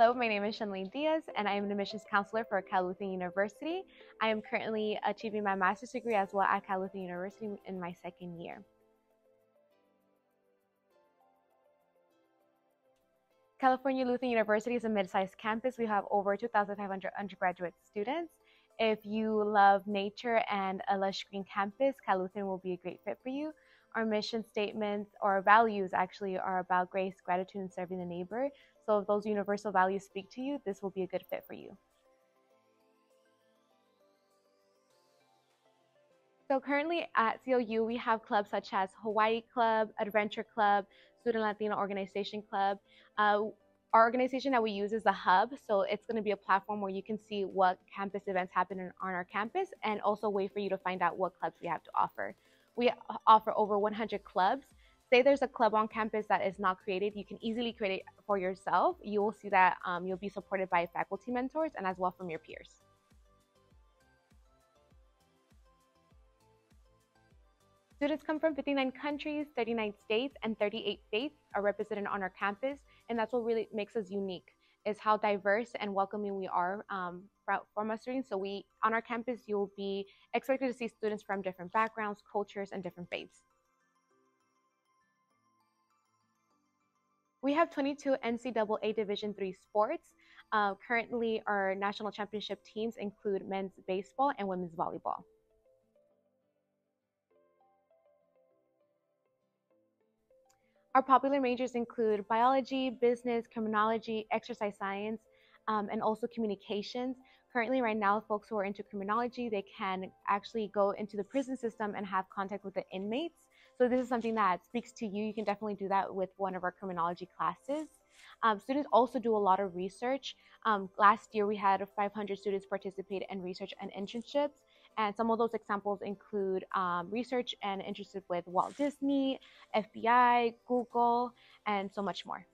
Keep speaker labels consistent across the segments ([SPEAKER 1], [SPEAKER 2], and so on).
[SPEAKER 1] Hello, my name is Shanlene Diaz, and I am an admissions counselor for Cal Lutheran University. I am currently achieving my master's degree as well at Cal Lutheran University in my second year. California Lutheran University is a mid-sized campus. We have over 2,500 undergraduate students. If you love nature and a lush green campus, Cal Lutheran will be a great fit for you. Our mission statements or our values actually are about grace, gratitude, and serving the neighbor. So if those universal values speak to you, this will be a good fit for you. So currently at CLU, we have clubs such as Hawaii Club, Adventure Club, Student Latino Organization Club. Uh, our organization that we use is the hub so it's going to be a platform where you can see what campus events happen on our campus and also a way for you to find out what clubs we have to offer we offer over 100 clubs. Say there's a club on campus that is not created you can easily create it for yourself. You will see that um, you'll be supported by faculty mentors and as well from your peers. Students come from 59 countries, 39 states, and 38 faiths are represented on our campus, and that's what really makes us unique is how diverse and welcoming we are um, from our students. So we, on our campus, you'll be expected to see students from different backgrounds, cultures, and different faiths. We have 22 NCAA Division III sports. Uh, currently, our national championship teams include men's baseball and women's volleyball. Our popular majors include biology, business, criminology, exercise science, um, and also communications. Currently, right now, folks who are into criminology, they can actually go into the prison system and have contact with the inmates. So this is something that speaks to you. You can definitely do that with one of our criminology classes. Um, students also do a lot of research. Um, last year, we had 500 students participate in research and internships. And some of those examples include um, research and interested with Walt Disney, FBI, Google, and so much more.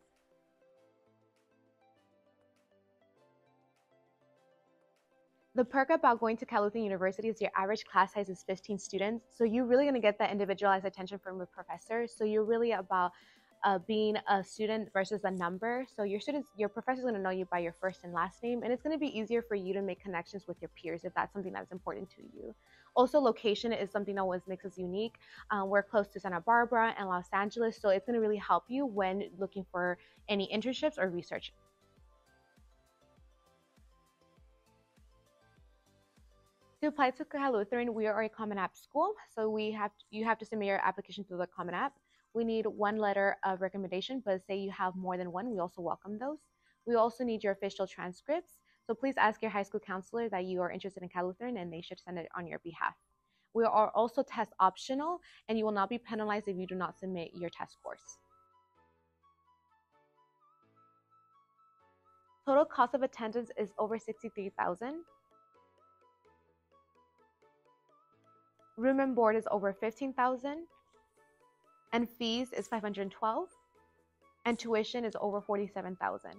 [SPEAKER 1] The perk about going to Cal Lutheran University is your average class size is 15 students. So you're really going to get that individualized attention from your professor. So you're really about uh, being a student versus a number. So your students, your professor is going to know you by your first and last name, and it's going to be easier for you to make connections with your peers if that's something that's important to you. Also, location is something that always makes us unique. Um, we're close to Santa Barbara and Los Angeles, so it's going to really help you when looking for any internships or research. To apply to Lutheran, we are a Common App school, so we have you have to submit your application through the Common App. We need one letter of recommendation, but say you have more than one, we also welcome those. We also need your official transcripts. So please ask your high school counselor that you are interested in Cal Lutheran and they should send it on your behalf. We are also test optional and you will not be penalized if you do not submit your test scores. Total cost of attendance is over 63,000. Room and board is over 15,000 and fees is 512 and tuition is over 47,000.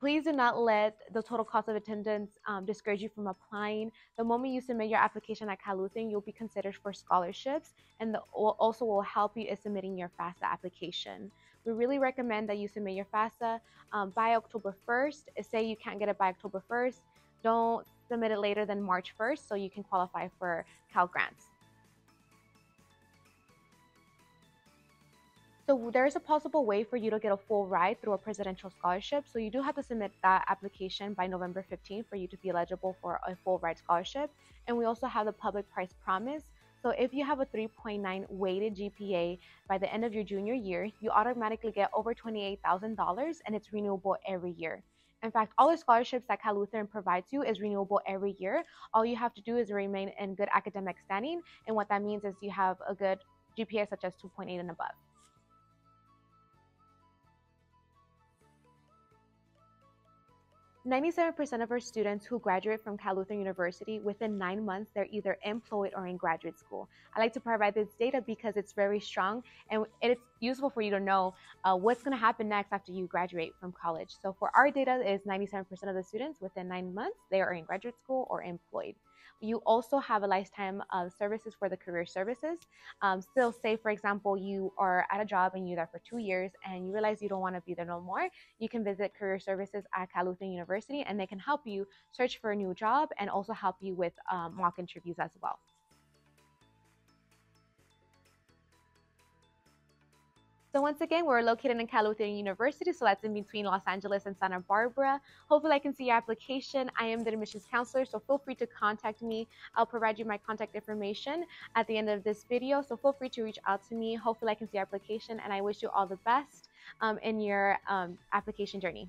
[SPEAKER 1] Please do not let the total cost of attendance um, discourage you from applying. The moment you submit your application at Cal Lutheran, you'll be considered for scholarships and the, also will help you in submitting your FAFSA application. We really recommend that you submit your FAFSA um, by October 1st. Say you can't get it by October 1st, don't submit it later than March 1st so you can qualify for Cal Grants. So there is a possible way for you to get a full ride through a presidential scholarship. So you do have to submit that application by November 15th for you to be eligible for a full ride scholarship. And we also have the public price promise. So if you have a 3.9 weighted GPA by the end of your junior year, you automatically get over $28,000 and it's renewable every year. In fact, all the scholarships that Cal Lutheran provides you is renewable every year. All you have to do is remain in good academic standing. And what that means is you have a good GPA such as 2.8 and above. 97% of our students who graduate from Cal Lutheran University within nine months, they're either employed or in graduate school. I like to provide this data because it's very strong and it's useful for you to know uh, what's going to happen next after you graduate from college. So for our data is 97% of the students within nine months, they are in graduate school or employed. you also have a lifetime of services for the career services. Um, still, say for example, you are at a job and you're there for two years and you realize you don't want to be there no more. You can visit career services at Cal Lutheran University and they can help you search for a new job and also help you with um, mock interviews as well. So once again, we're located in Lutheran University, so that's in between Los Angeles and Santa Barbara. Hopefully I can see your application. I am the admissions counselor, so feel free to contact me. I'll provide you my contact information at the end of this video, so feel free to reach out to me. Hopefully I can see your application, and I wish you all the best um, in your um, application journey.